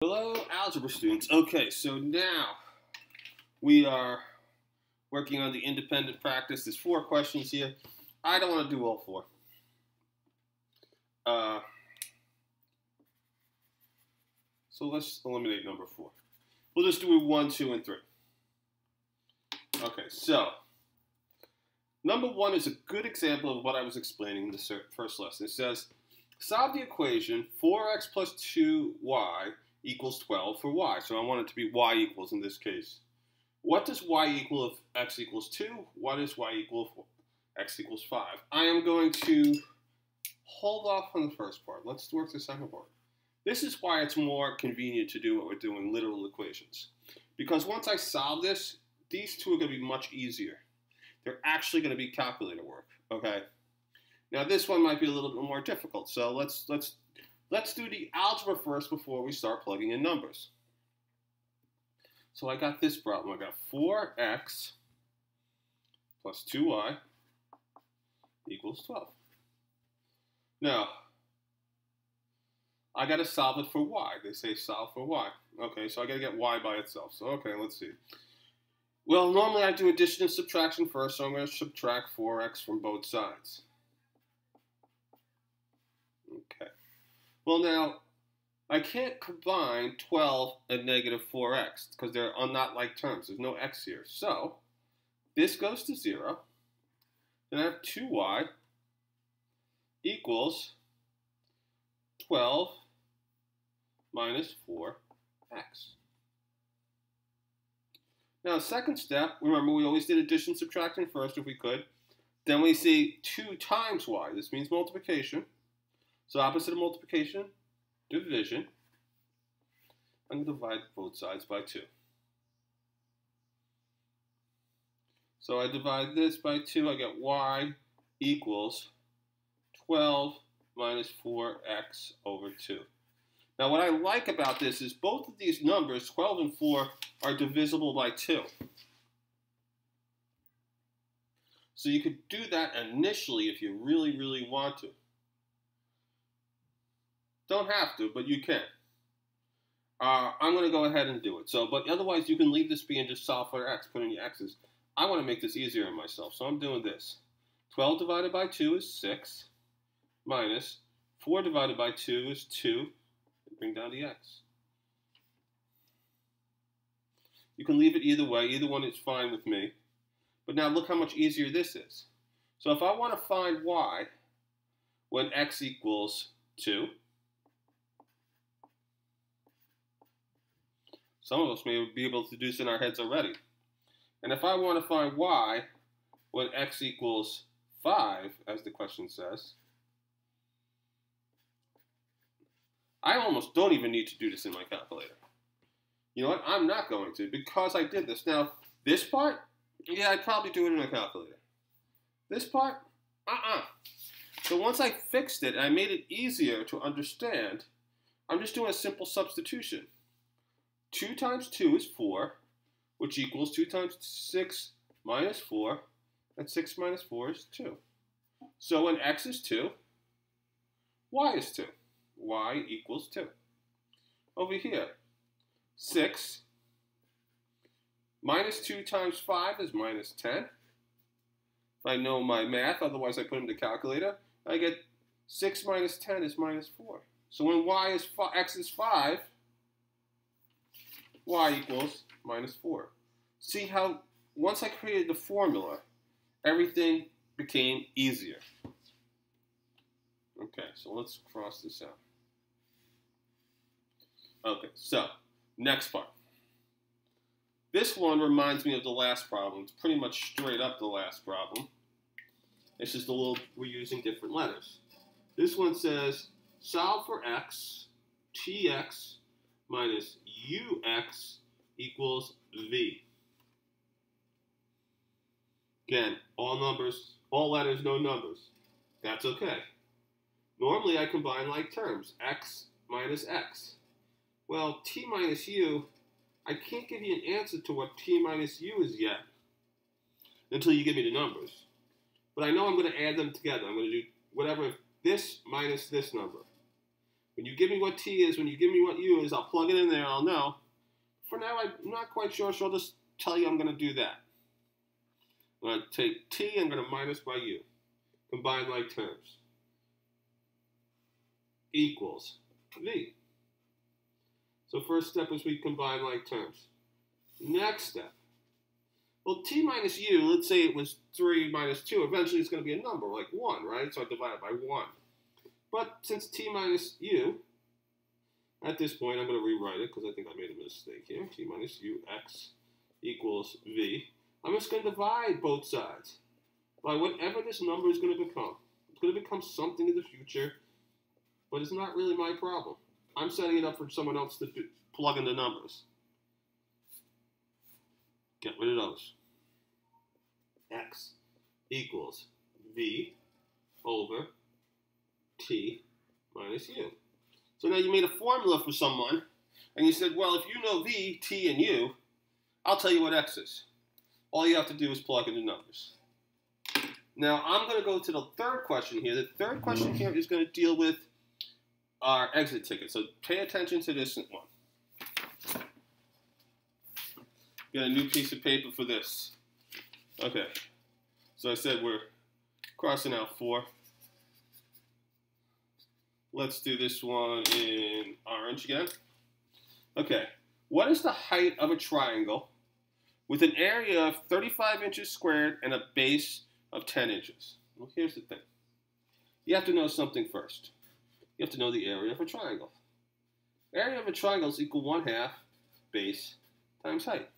Hello, algebra students. Okay, so now we are working on the independent practice. There's four questions here. I don't want to do all four. Uh, so let's eliminate number four. We'll just do one, two, and three. Okay, so number one is a good example of what I was explaining in the first lesson. It says, solve the equation 4x plus 2y equals 12 for y. So I want it to be y equals in this case. What does y equal if x equals 2? What does y equal if x equals 5? I am going to hold off on the first part. Let's work the second part. This is why it's more convenient to do what we're doing, literal equations. Because once I solve this, these two are going to be much easier. They're actually going to be calculator work, okay? Now this one might be a little bit more difficult, so let's let's Let's do the algebra first before we start plugging in numbers. So I got this problem. I got 4x plus 2y equals 12. Now, I got to solve it for y. They say solve for y. Okay, so I got to get y by itself. So, okay, let's see. Well, normally I do addition and subtraction first, so I'm going to subtract 4x from both sides. Okay. Well, now, I can't combine 12 and negative 4x because they're not like terms. There's no x here. So, this goes to 0. Then I have 2y equals 12 minus 4x. Now, second step, remember we always did addition subtraction first if we could. Then we see 2 times y. This means multiplication. So opposite of multiplication, division. I'm going to divide both sides by 2. So I divide this by 2, I get y equals 12 minus 4x over 2. Now what I like about this is both of these numbers, 12 and 4, are divisible by 2. So you could do that initially if you really, really want to. Don't have to, but you can. Uh, I'm going to go ahead and do it. So, but otherwise, you can leave this be just for x, put in your x's. I want to make this easier on myself, so I'm doing this. 12 divided by 2 is 6, minus 4 divided by 2 is 2. Bring down the x. You can leave it either way. Either one is fine with me. But now look how much easier this is. So if I want to find y when x equals 2, Some of us may be able to do this in our heads already. And if I want to find y when x equals 5, as the question says, I almost don't even need to do this in my calculator. You know what? I'm not going to because I did this. Now, this part, yeah, I'd probably do it in my calculator. This part, uh-uh. So once I fixed it, and I made it easier to understand, I'm just doing a simple substitution. 2 times 2 is 4, which equals 2 times 6 minus 4, and 6 minus 4 is 2. So when x is 2, y is 2. y equals 2. Over here, 6 minus 2 times 5 is minus 10. If I know my math, otherwise I put in the calculator, I get 6 minus 10 is minus 4. So when y is x is 5, y equals minus 4. See how once I created the formula, everything became easier. Okay, so let's cross this out. Okay, so next part. This one reminds me of the last problem. It's pretty much straight up the last problem. It's just a little, we're using different letters. This one says, solve for x, tx minus ux equals v. Again, all numbers, all letters, no numbers. That's okay. Normally I combine like terms, x minus x. Well, t minus u, I can't give you an answer to what t minus u is yet until you give me the numbers. But I know I'm going to add them together. I'm going to do whatever this minus this number. Give me what t is, when you give me what u is, I'll plug it in there, I'll know. For now, I'm not quite sure, so I'll just tell you I'm going to do that. I'm going to take t, I'm going to minus by u. Combine like terms. Equals v. So first step is we combine like terms. Next step. Well, t minus u, let's say it was 3 minus 2. Eventually it's going to be a number, like 1, right? So I divide it by 1. But since t minus u, at this point I'm going to rewrite it because I think I made a mistake here. t minus u x equals v. I'm just going to divide both sides by whatever this number is going to become. It's going to become something in the future, but it's not really my problem. I'm setting it up for someone else to plug in the numbers. Get rid of those. x equals v over t minus u. So now you made a formula for someone, and you said, well, if you know v, t, and u, I'll tell you what x is. All you have to do is plug in the numbers. Now, I'm going to go to the third question here. The third question here is going to deal with our exit ticket. So pay attention to this one. Got a new piece of paper for this. Okay. So I said we're crossing out four. Let's do this one in orange again. Okay. What is the height of a triangle with an area of 35 inches squared and a base of 10 inches? Well, here's the thing. You have to know something first. You have to know the area of a triangle. Area of a triangle is equal 1 half base times height.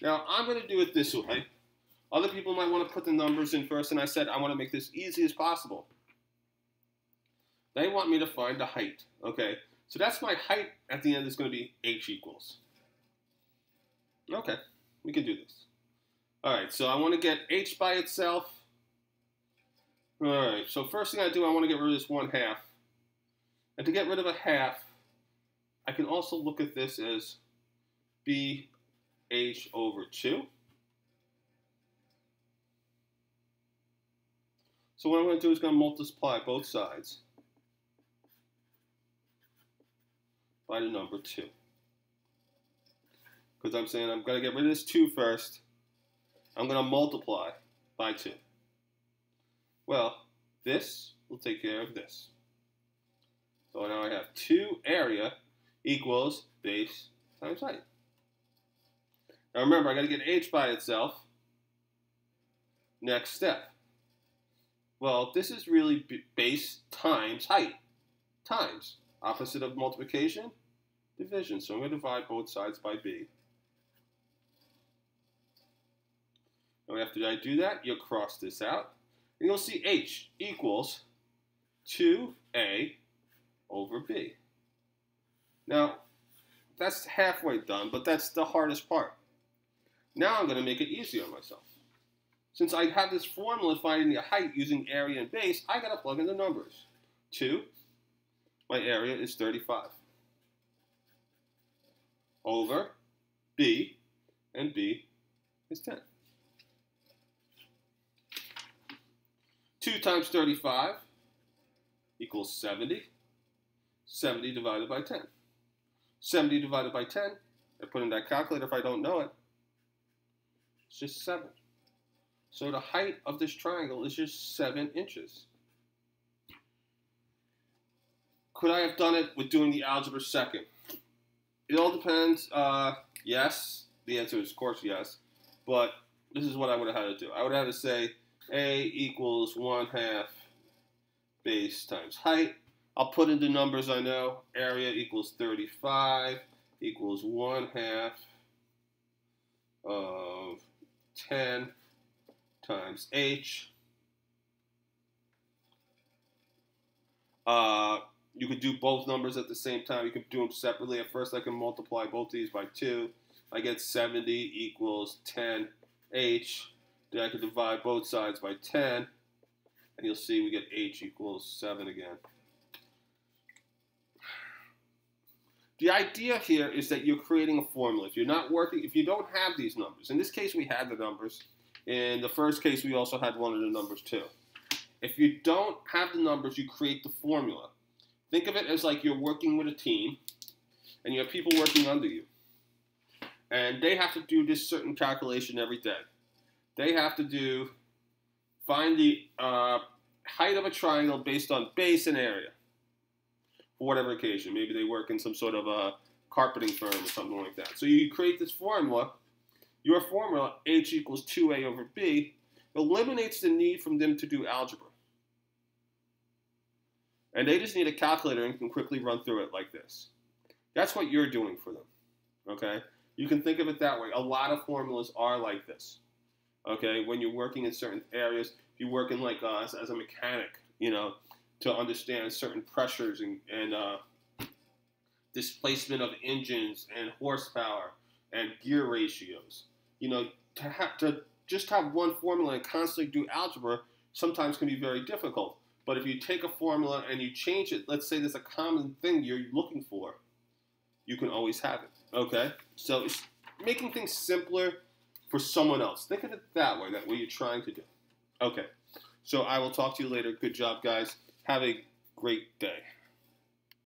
Now, I'm going to do it this way. Other people might want to put the numbers in first, and I said I want to make this easy as possible. They want me to find the height, okay? So that's my height at the end is going to be h equals. Okay, we can do this. All right, so I want to get h by itself. All right, so first thing I do, I want to get rid of this 1 half. And to get rid of a half, I can also look at this as b h over 2. So what I'm going to do is going to multiply both sides by the number 2. Because I'm saying I'm going to get rid of this 2 first. I'm going to multiply by 2. Well, this will take care of this. So now I have 2 area equals base times height. Now remember, I got to get h by itself. Next step. Well, this is really base times height. Times. Opposite of multiplication, division. So I'm going to divide both sides by b. And after I do that, you'll cross this out. And you'll see h equals 2a over b. Now, that's halfway done, but that's the hardest part. Now I'm going to make it easier on myself. Since I have this formula finding the height using area and base, I got to plug in the numbers. 2, my area is 35. Over b, and b is 10. 2 times 35 equals 70. 70 divided by 10. 70 divided by 10, I put in that calculator if I don't know it, it's just 7. So the height of this triangle is just 7 inches. Could I have done it with doing the algebra second? It all depends. Uh, yes. The answer is, of course, yes. But this is what I would have had to do. I would have had to say A equals 1 half base times height. I'll put in the numbers I know. Area equals 35 equals 1 half of 10 times h. Uh, you could do both numbers at the same time. You could do them separately. At first, I can multiply both these by 2. I get 70 equals 10h. Then I can divide both sides by 10. And you'll see we get h equals 7 again. The idea here is that you're creating a formula. If you're not working, if you don't have these numbers, in this case we had the numbers. In the first case we also had one of the numbers too. If you don't have the numbers, you create the formula. Think of it as like you're working with a team and you have people working under you. And they have to do this certain calculation every day. They have to do, find the uh, height of a triangle based on base and area for whatever occasion. Maybe they work in some sort of a carpeting firm or something like that. So you create this formula. Your formula, h equals 2a over b, eliminates the need from them to do algebra. And they just need a calculator and can quickly run through it like this. That's what you're doing for them. Okay? You can think of it that way. A lot of formulas are like this. Okay? When you're working in certain areas, if you work in like as, as, a mechanic, you know, to understand certain pressures and, and uh, displacement of engines and horsepower and gear ratios. You know, to have to just have one formula and constantly do algebra sometimes can be very difficult. But if you take a formula and you change it, let's say there's a common thing you're looking for, you can always have it. Okay? So it's making things simpler for someone else. Think of it that way, that way you're trying to do. Okay. So I will talk to you later. Good job, guys. Have a great day.